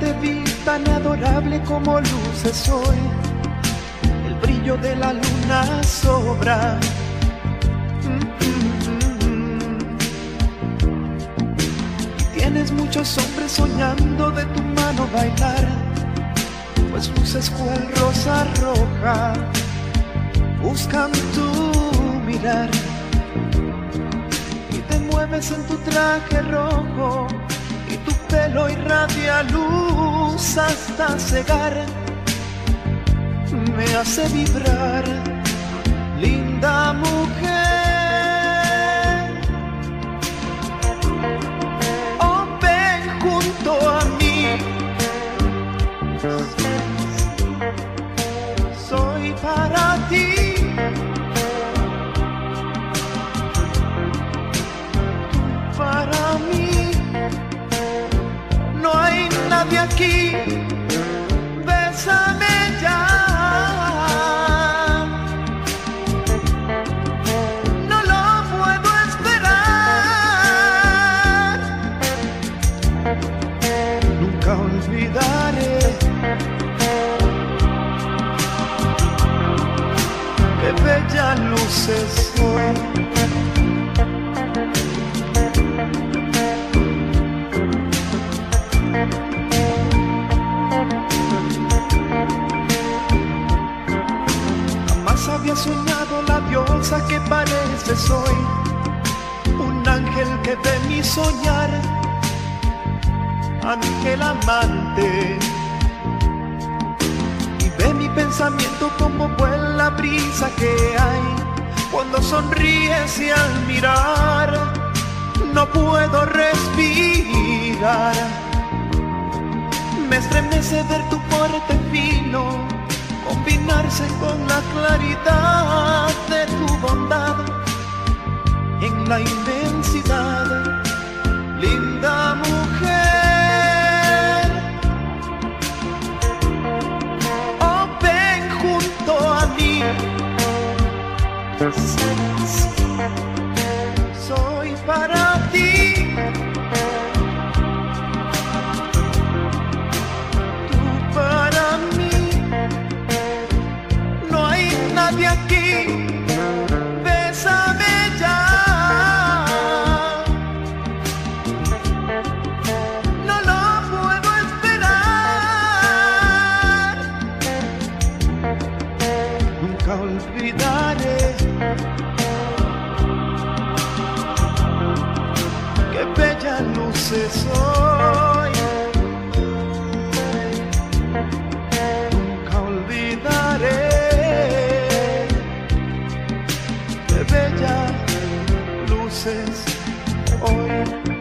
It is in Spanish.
te vi tan adorable como luces hoy. El brillo de la luna sobra. Tienes muchos hombres soñando de tu mano bailar, pues luces cual rosa roja buscan tu mirar y te mueves en tu traje rojo y tu pelo irradia luz hasta cegar, me hace vibrar, linda mujer. Oh, ven junto a mí. Luces hoy. Jamás había soñado la diosa que pareces hoy, un ángel que ve mi soñar, ángel amante. Pensamiento como vuela brisa que hay cuando sonríes y al mirar no puedo respirar. Me estremece ver tu porte fino combinarse con la claridad de tu bondad en la inmensidad, linda Soy para ti. Tú para mí. No hay nadie aquí. Qué bella luces hoy.